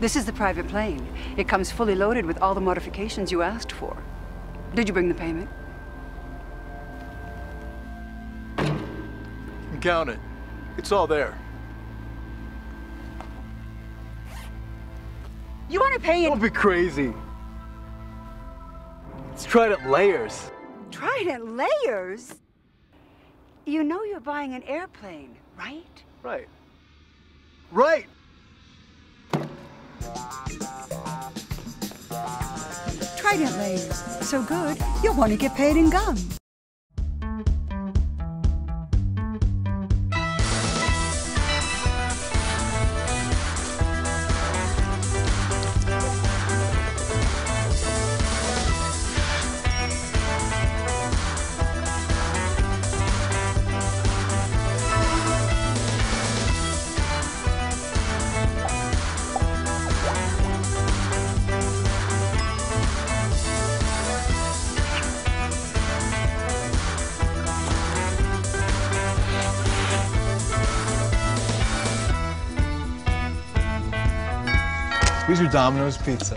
This is the private plane. It comes fully loaded with all the modifications you asked for. Did you bring the payment? Count it. It's all there. You want to pay it? Don't be crazy. It's Trident layers. Trident layers? You know you're buying an airplane, right? Right. Right. Trident layers. So good, you'll want to get paid in gum. Here's your Domino's pizza.